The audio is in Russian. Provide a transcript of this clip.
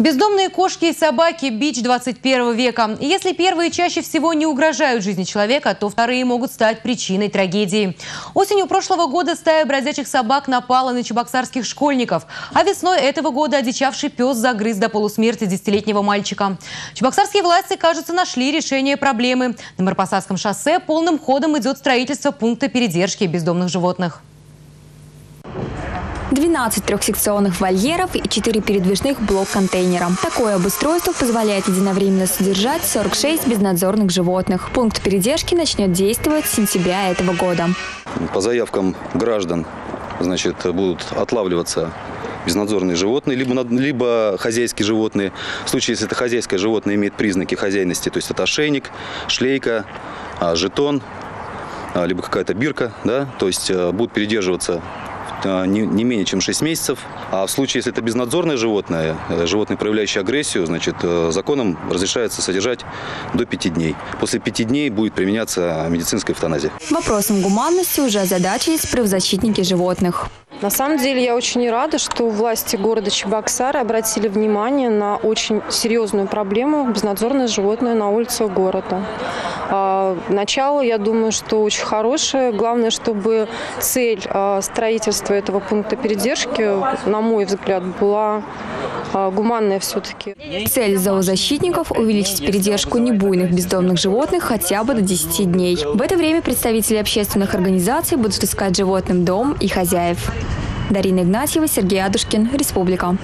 Бездомные кошки и собаки – бич 21 века. Если первые чаще всего не угрожают жизни человека, то вторые могут стать причиной трагедии. Осенью прошлого года стая бродячих собак напала на чебоксарских школьников. А весной этого года одичавший пес загрыз до полусмерти десятилетнего мальчика. Чебоксарские власти, кажется, нашли решение проблемы. На Марпасадском шоссе полным ходом идет строительство пункта передержки бездомных животных. 12 трехсекционных вольеров и 4 передвижных блок-контейнера. Такое обустройство позволяет единовременно содержать 46 безнадзорных животных. Пункт передержки начнет действовать с сентября этого года. По заявкам граждан значит, будут отлавливаться безнадзорные животные, либо, либо хозяйские животные. В случае, если это хозяйское животное имеет признаки хозяйности, то есть это ошейник, шлейка, а, жетон, а, либо какая-то бирка, да, то есть э, будут передерживаться не, не менее чем 6 месяцев. А в случае, если это безнадзорное животное, э, животное, проявляющее агрессию, значит, э, законом разрешается содержать до 5 дней. После 5 дней будет применяться медицинская эвтаназия. Вопросом гуманности уже озадачились правозащитники животных. На самом деле я очень рада, что власти города Чебоксары обратили внимание на очень серьезную проблему безнадзорное животное на улицах города. А, начало, я думаю, что очень хорошее. Главное, чтобы цель а, строительства этого пункта передержки, на мой взгляд, была а, гуманная все-таки. Цель зоозащитников – увеличить передержку небуйных бездомных животных хотя бы до 10 дней. В это время представители общественных организаций будут искать животным дом и хозяев. Дарина Игнатьева, Сергей Адушкин, Республика.